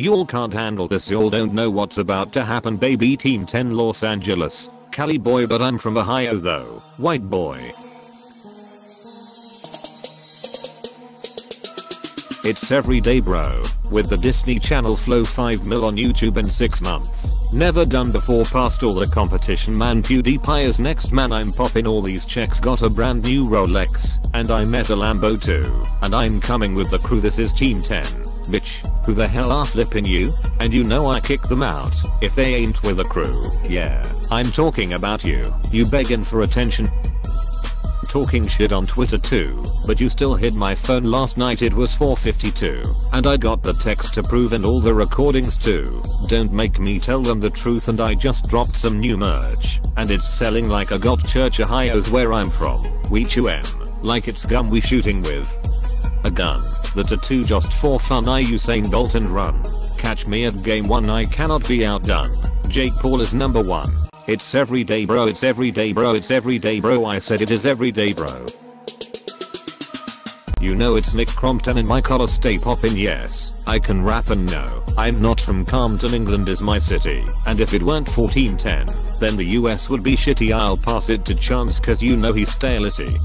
Y'all can't handle this y'all don't know what's about to happen baby team 10 Los Angeles. Cali boy but I'm from Ohio though. White boy. It's everyday bro, with the Disney Channel flow 5 mil on YouTube in 6 months. Never done before past all the competition man PewDiePie is next man I'm popping all these checks got a brand new Rolex, and I met a Lambo too, and I'm coming with the crew this is team 10. Bitch, who the hell are flipping you? And you know I kick them out, if they ain't with a crew. Yeah, I'm talking about you, you begging for attention talking shit on Twitter too, but you still hid my phone last night it was 4.52, and I got the text to prove and all the recordings too. Don't make me tell them the truth and I just dropped some new merch, and it's selling like a god church Ohio's where I'm from. We chew M, like it's gum we shooting with. Gun, the tattoo just for fun I Usain Bolt and run. Catch me at game 1 I cannot be outdone. Jake Paul is number 1. It's everyday bro it's everyday bro it's everyday bro I said it is everyday bro. You know it's Nick Crompton and my collar stay poppin' yes, I can rap and no, I'm not from Compton England is my city, and if it weren't for Team 10, then the US would be shitty I'll pass it to Chance cause you know he's stality.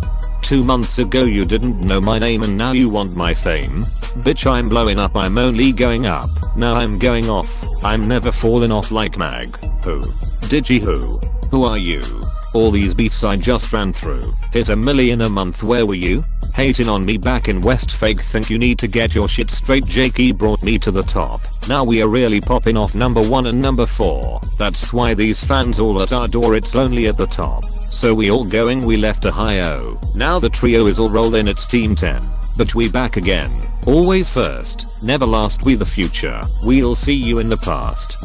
Two months ago you didn't know my name and now you want my fame? Bitch I'm blowing up I'm only going up, now I'm going off, I'm never falling off like mag. Who? Digi who? Who are you? All these beats I just ran through, hit a million a month where were you? Hating on me back in Westlake think you need to get your shit straight Jakey brought me to the top. Now we are really popping off number 1 and number 4. That's why these fans all at our door it's lonely at the top. So we all going we left Ohio. Now the trio is all rolling it's team 10. But we back again. Always first, never last we the future. We'll see you in the past.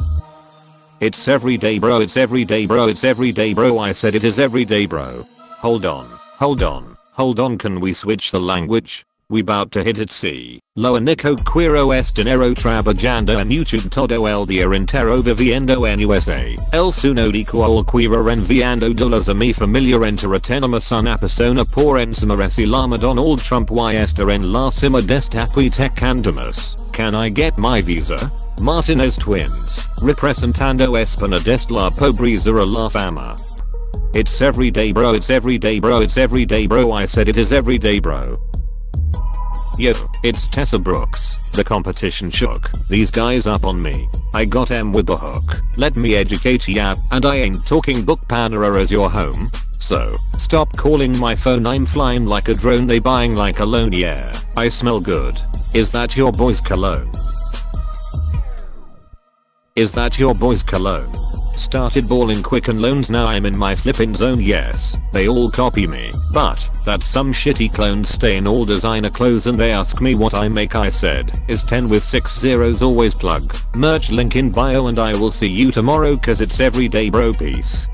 It's everyday bro it's everyday bro it's everyday bro I said it is everyday bro. Hold on, hold on. Hold on can we switch the language? We bout to hit it C. Loa Nico Quiro Estinero Trabajando and YouTube todo el dia entero viviendo en USA. El suno di cual quiro enviando dólares a mi familia enteretenemos una persona por encima lama Donald Trump y esta en la cima destaque tecandamus. Can I get my visa? Martinez Twins. Representando Espana dest la pobreza a la fama. It's everyday bro it's everyday bro it's everyday bro I said it is everyday bro. Yo, it's Tessa Brooks. The competition shook. These guys up on me. I got M with the hook. Let me educate ya, and I ain't talking book Panera as your home. So, stop calling my phone I'm flying like a drone they buying like a loan yeah. I smell good. Is that your boy's cologne? Is that your boy's cologne? Started balling quick and loans now I'm in my flipping zone yes, they all copy me, but, that some shitty clones stay in all designer clothes and they ask me what I make I said, is 10 with 6 zeros always plug, merch link in bio and I will see you tomorrow cause it's everyday bro peace.